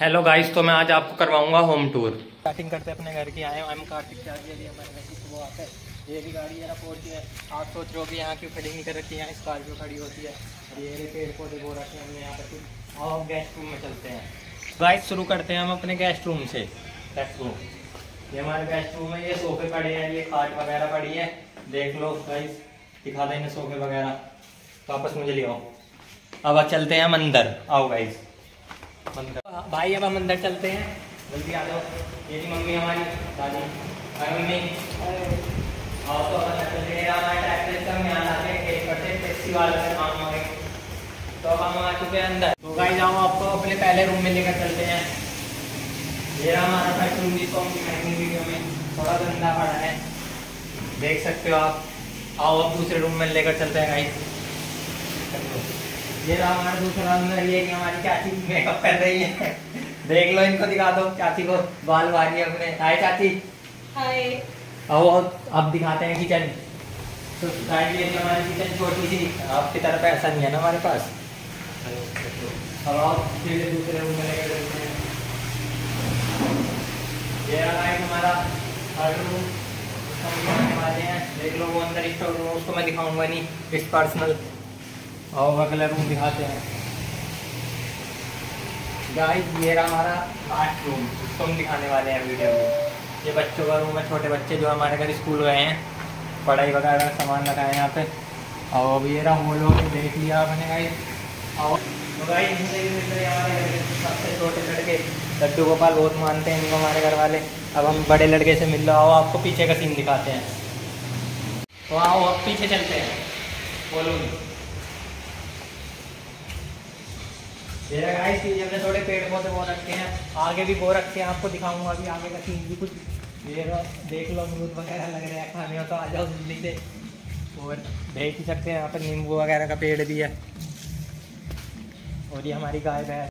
Hello guys तो मैं आज आपको करवाऊँगा होम टूर स्टार्टिंग करते अपने घर की. आए हम कार्तिक चार्ज के लिए हमारे घर की सुबह ये भी गाड़ी जरा पहुँची है. आप सोच रहे हो कि यहाँ क्यों खड़ी नहीं कर रखी है? यहाँ स्कॉर्पियो खड़ी होती है. ये पेड़ पौधे बो रखे हैं हमने यहाँ पर. और गेस्ट रूम में चलते हैं. गाइस शुरू करते हैं हम अपने गेस्ट रूम से. गेस्ट रूम ये हमारे गेस्ट रूम है ये सोफे पड़े हैं. ये खाट वगैरह पड़ी है. देख लो गाइस दिखा दें सोफे वगैरह. वापस मुझे ले आओ. अब चलते हैं हम अंदर. आओ गाइस मंदिर भाई, अब हम अंदर चलते हैं। जल्दी आ जाओ। ये जी मम्मी हमारी, दादी। Hi mummy. आओ तो चलते हैं। हमारे ट्रैक्टर से हम यहाँ आते हैं। खेत करते टैक्सी वाले से काम हमारे तो अब हम आ चुके हैं अंदर। तो गाई जाओ आपको अपने पहले रूम में लेकर चलते हैं। ये हमारा फ़र्स्ट रूम जिसको हम दिखाएँगे वीडियो में। थोड़ा गंदा पड़ा है। देख सकते हो आप। आओ, अब दूसरे रूम में लेकर चलते हैं गाइस ये रहा हमारा दूसरा अंदर ये कि हमारी चाची मेकअप कर रही है। देख लो इनको दिखा दो। चाची को बाल बारी अपने। हाय चाची। हाय। आओ अब दिखाते हैं किचन। तो साइड ये हमारी किचन छोटी सी। आपकी तरफ़ ऐसा नहीं है ना हमारे पास? अब आओ फिर दूसरे रूम में लेकर चलते हैं। ये रहा है हमारा थर्ड रूम वाले हैं। देख लो वो अंदर स्टोर रूम उसको मैं दिखाऊँगा नहीं। इस पर्सनल और अगला रूम दिखाते हैं। गाइस ये रहा हमारा आर्ट रूम उसको हम दिखाने वाले हैं वीडियो में। ये बच्चों का रूम है, छोटे बच्चे जो हमारे घर स्कूल गए हैं। पढ़ाई वगैरह का सामान है यहाँ पे। और अब ये रहा वो लोग देख लिया आपने गाइस और तो के सबसे छोटे लड़के। लड्डू गोपाल बहुत मानते हैं इनको हमारे घर वाले। अब हम बड़े लड़के से मिल रहा हो। आपको पीछे का सीन दिखाते हैं। तो आओ, अब पीछे चलते हैं। बोलो। हमने थोड़े पेड़ पौधे बो रखे हैं, आगे भी बो रखे हैं, आपको दिखाऊँगा अभी आगे का सीन भी कुछ। ये देख लो अमरूद वगैरह लग रहे हैं, खाने हो तो आ जाओ जल्दी से। और देख ही सकते हैं, यहाँ पर नींबू वगैरह का पेड़ भी है। और ये हमारी गाय भैंस